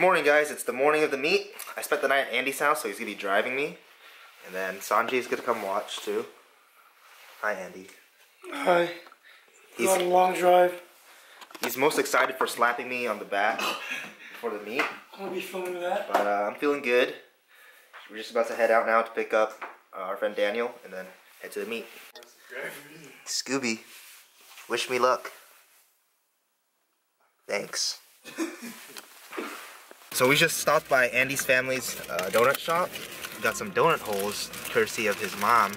Good morning, guys. It's the morning of the meet. I spent the night at Andy's house, so he's gonna be driving me. And then Sanjay's gonna come watch too. Hi, Andy. Hi. He's, on a long drive. he's most excited for slapping me on the back for the meet. I'm gonna be filming that. But uh, I'm feeling good. We're just about to head out now to pick up uh, our friend Daniel and then head to the meet. Scooby, wish me luck. Thanks. so we just stopped by Andy's family's uh, donut shop. Got some donut holes, courtesy of his mom,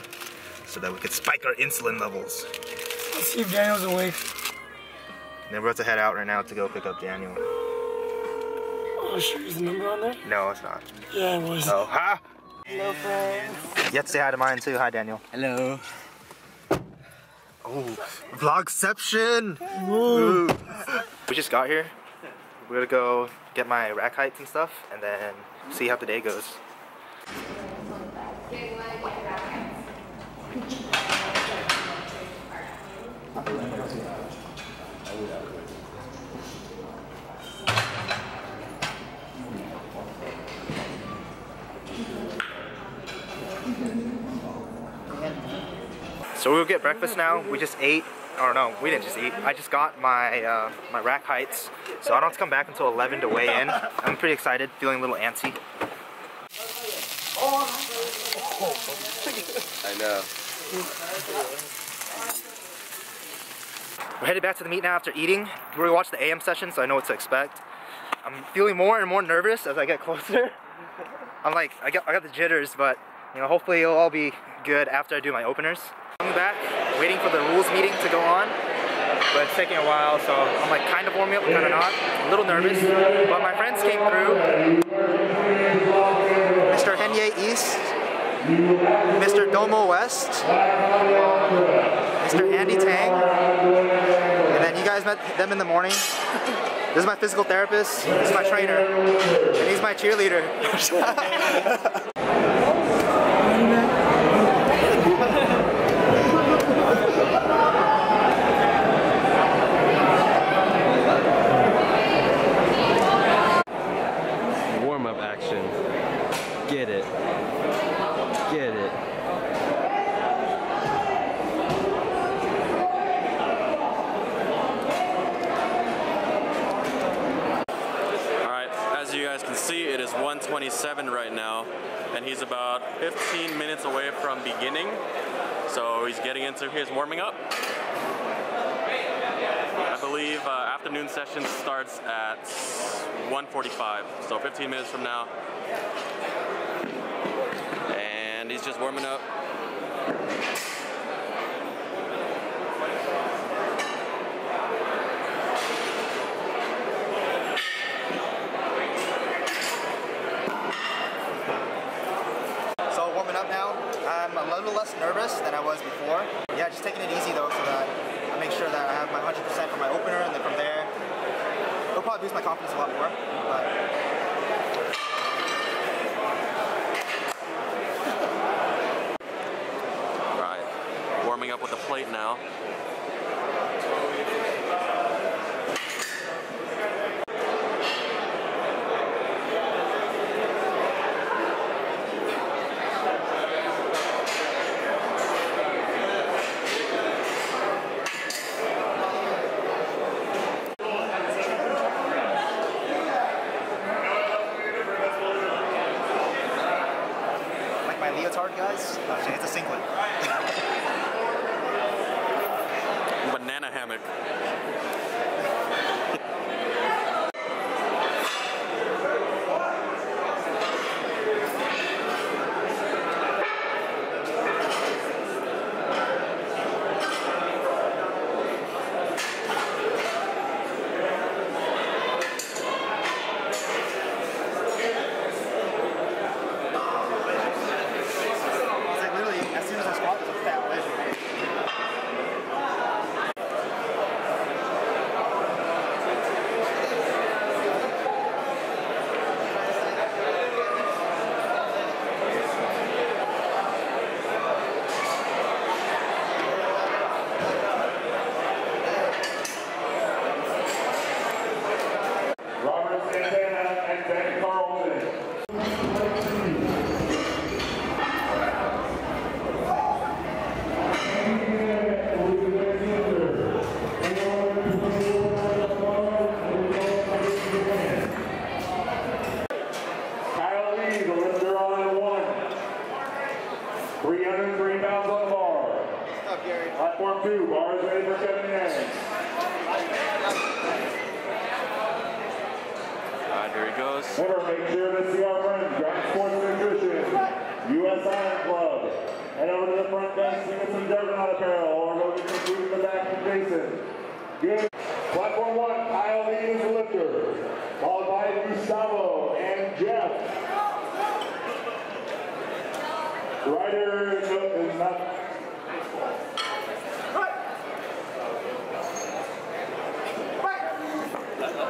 so that we could spike our insulin levels. Let's see if Daniel's awake. And then we're about to head out right now to go pick up Daniel. Oh, sure, is the number on there? No, it's not. Yeah, it was. Oh, ha! Hello, friends. You have to say hi to mine too. Hi, Daniel. Hello. Oh, vlogception! Woo. We just got here. We're gonna go get my rack heights and stuff, and then see how the day goes. So we'll get breakfast now. We just ate, or no, we didn't just eat. I just got my uh, my rack heights, so I don't have to come back until 11 to weigh in. I'm pretty excited, feeling a little antsy. I know. We're headed back to the meet now after eating. We're gonna watch the AM session, so I know what to expect. I'm feeling more and more nervous as I get closer. I'm like, I got, I got the jitters, but you know, hopefully it'll all be good after I do my openers. Coming back, waiting for the rules meeting to go on, but it's taking a while, so I'm like kind of warming up, kind of not. A little nervous, but my friends came through. Mr. Henye East, Mr. Domo West, Mr. Andy Tang, and then you guys met them in the morning. This is my physical therapist, this is my trainer, and he's my cheerleader. Warm up action. Get it. Get it. Alright, as you guys can see, it is 127 right now, and he's about 15 minutes away from beginning. So he's getting into his warming up. I believe uh, afternoon session starts at 1:45, so 15 minutes from now. And he's just warming up. So warming up now. I'm a little less nervous than I was before. Yeah, just taking it easy though so that I make sure that I have my 100% for my opener and then from there, it'll probably boost my confidence a lot more. But Warming up with the plate now. like my leotard guys, uh, it's a singlet. Banana hammock. It's like literally as soon as I squat, there's a fat wedge. two, bars ready for Kevin Yang. Alright, here he goes. Remember, make sure to see our friends, Ground Sports Nutrition, US Iron Club. Head over to the front desk to get some Juggernaut apparel, or go get some food in the back from Jason. Good. Platform one, Kyle Le is the lifter, followed by Gustavo and Jeff. Ryder is not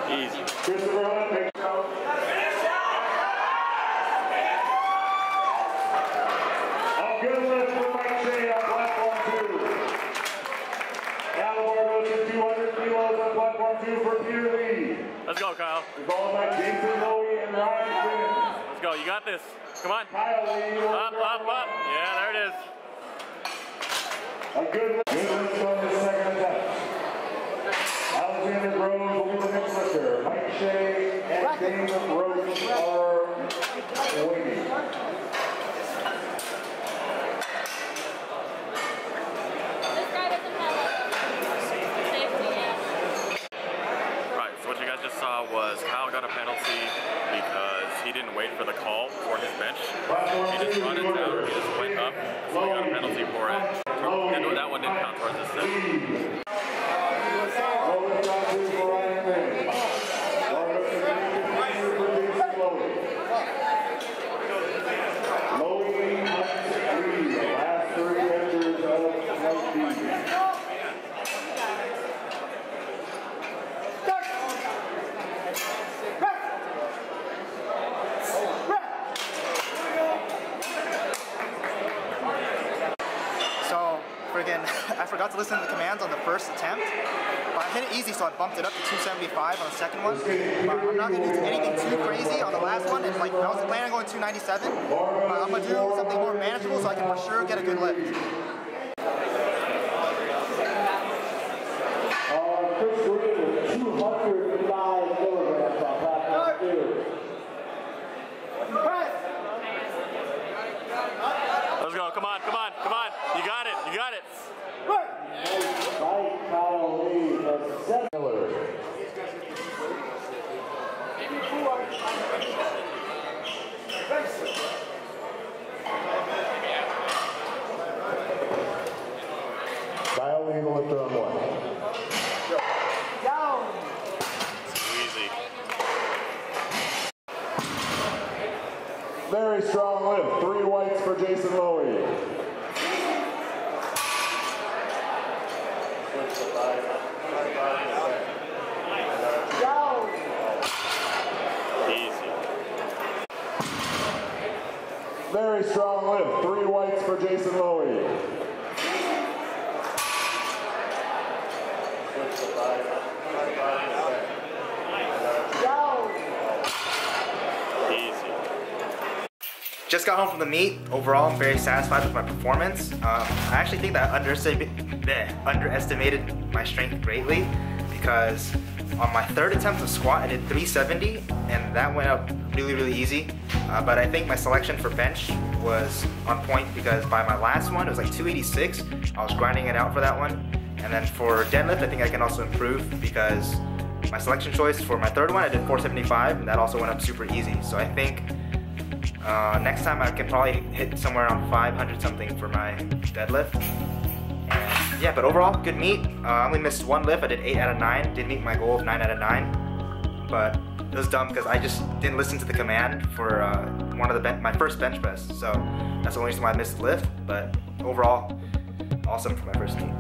Easy. Christopher Hunt, make sure. A good lift for Mike Shea on platform two. Now the bar goes to 200 kilos on platform two for Peter Lee. Let's go, Kyle. Followed by Jason Lowy and Ryan Finn. Let's go. You got this. Come on. Kyle Le will Up, up, up. Yeah, there it is. A good lift. Good lift on the second attempt. Alexander Rose will be the next lifter. Mike Shea and James Roach are waiting. This guy doesn't have a safety yet. Right, so what you guys just saw was Kyle got a penalty because he didn't wait for the call for his bench. Run it down, he just went up, so he got a penalty for it. And that one didn't count towards his set. Lowy on two for Ryan Finn. Bar goes to 352 for Jason Lowy. Lowy, Hunt, Lee, the last three pitchers of night B. So, friggin', I to the commands on the first attempt. But I hit it easy, so I bumped it up to 275 on the second one. But I'm not gonna do anything too crazy on the last one. It's like I was planning on going 297, but I'm gonna do something more manageable so I can for sure get a good lift. Chris Green 205 kilograms on platform two. Let's go, come on, come on, come on. You got it, you got it. Mike Kyle Le, the settler. Very strong lift. Three whites for Jason Lowy. Easy. Very strong lift. Three whites for Jason Lowy. Just got home from the meet. Overall, I'm very satisfied with my performance. Um, I actually think that I underestimated, underestimated my strength greatly because on my third attempt of squat, I did 370, and that went up really, really easy. Uh, but I think my selection for bench was on point because by my last one, it was like 286. I was grinding it out for that one. And then for deadlift, I think I can also improve because my selection choice for my third one, I did 475, and that also went up super easy. So I think uh, next time I can probably hit somewhere around 500 something for my deadlift. Yeah, but overall, good meet. Uh, I only missed one lift. I did 8 out of 9. Didn't meet my goal of 9 out of 9. But it was dumb because I just didn't listen to the command for uh, one of the my first bench press. So that's the only reason why I missed the lift. But overall, awesome for my first meet.